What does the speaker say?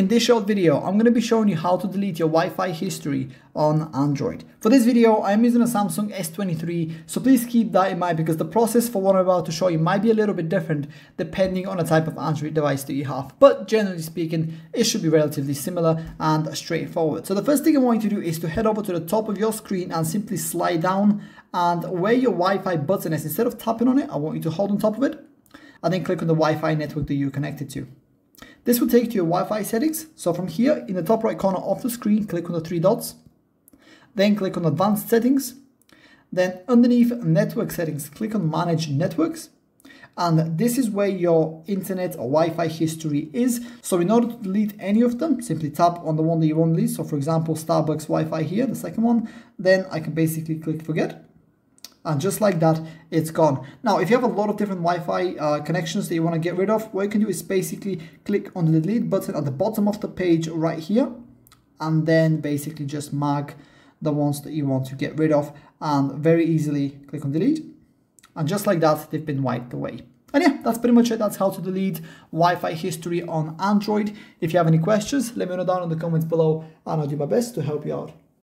In this short video, I'm going to be showing you how to delete your Wi-Fi history on Android. For this video, I'm using a Samsung S23, so please keep that in mind because the process for what I'm about to show you might be a little bit different depending on the type of Android device that you have. But generally speaking, it should be relatively similar and straightforward. So the first thing I want you to do is to head over to the top of your screen and simply slide down and where your Wi-Fi button is, instead of tapping on it, I want you to hold on top of it and then click on the Wi-Fi network that you're connected to. This will take you to your Wi-Fi settings. So from here in the top right corner of the screen, click on the three dots, then click on advanced settings. Then underneath network settings, click on manage networks. And this is where your internet or Wi-Fi history is. So in order to delete any of them, simply tap on the one that you want to delete. So for example, Starbucks Wi-Fi here, the second one, then I can basically click forget and just like that it's gone now if you have a lot of different Wi-Fi uh, connections that you want to get rid of what you can do is basically click on the delete button at the bottom of the page right here and then basically just mark the ones that you want to get rid of and very easily click on delete and just like that they've been wiped away and yeah, that's pretty much it. That's how to delete Wi-Fi history on Android. If you have any questions, let me know down in the comments below and I'll do my best to help you out.